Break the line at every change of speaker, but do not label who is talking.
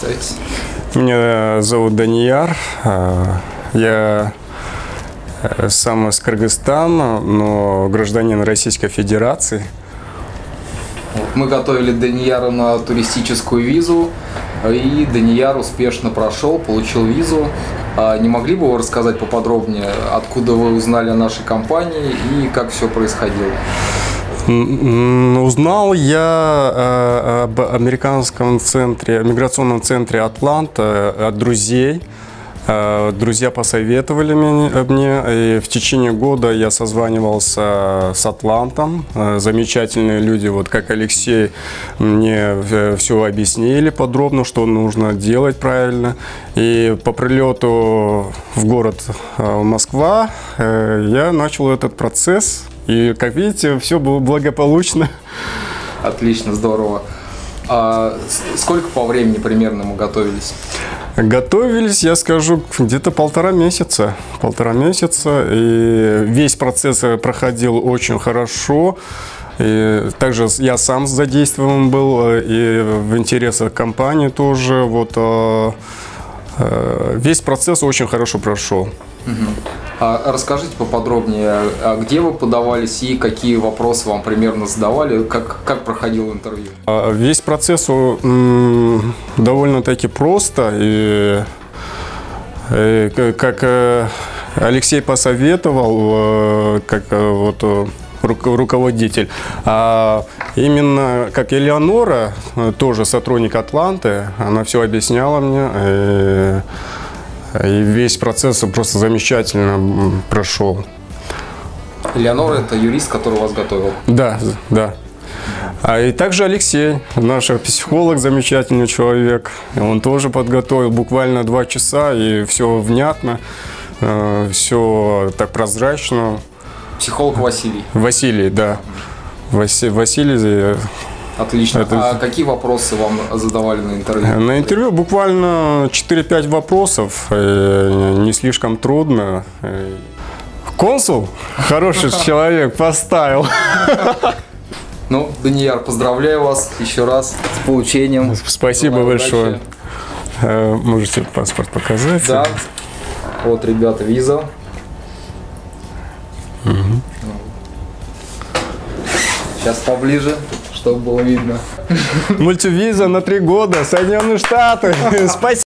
представитесь.
Меня зовут Данияр. Э, Я э, сам из Кыргызстана, но гражданин Российской Федерации.
Мы готовили Данияра на туристическую визу, и Данияр успешно прошел, получил визу. А Не могли бы вы рассказать поподробнее, откуда вы узнали о нашей компании и как все происходило?
Узнал я э, об американском центре, миграционном центре Атланта от друзей. Э, Друзья посоветовали мне, мне, и в течение года я созванивался с Атлантом. Э, Замечательные люди, вот как Алексей, мне все объяснили подробно, что нужно делать правильно. И по прилету в город э, Москва э, я начал этот процесс. И, как видите, все было благополучно.
Отлично, здорово. А сколько по времени примерно мы готовились?
Готовились, я скажу, где-то полтора месяца. Полтора месяца. И весь процесс э, проходил очень хорошо. И также я сам задействован был э, и в интересах компании тоже. Вот, э, э, весь процесс очень хорошо прошел.
А расскажите поподробнее, а где вы подавались и какие вопросы вам примерно задавали, как, как проходило интервью?
А Весь процесс довольно-таки просто. И, э, к- как э, Алексей посоветовал, э, как э, вот э, руко- руководитель, а именно как Элеонора, э, тоже сотрудник Атланты, она все объясняла мне. Э, И весь процесс просто замечательно прошел.
Леонора – это юрист, который вас готовил.
Да, да. А и также Алексей, наш психолог, замечательный человек. Он тоже подготовил буквально два часа, и все внятно, все так прозрачно.
Психолог Василий.
Василий, да. Васи- Василий, э,
Отлично.
Это-
А какие вопросы вам задавали на интервью?
на интервью буквально 4-5 вопросов, э, не слишком трудно. Э, Консул, хороший человек, поставил.
Ну, Данияр, поздравляю вас еще раз с получением.
Спасибо
Желаю
большое.
удачи.
Э, Можете паспорт показать?
Да. Вот, ребята, виза. Сейчас поближе, чтобы было видно.
Мультивиза на три года, Соединенные Штаты. Спасибо.